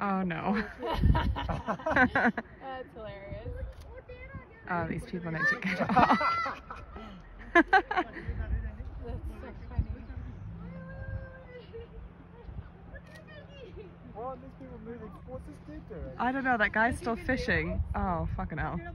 Oh no. That's hilarious. oh, these people need to get off. That's so funny. Why aren't these people moving? What's this dude doing? I don't know, that guy's still fishing. Oh, fucking hell. Alright.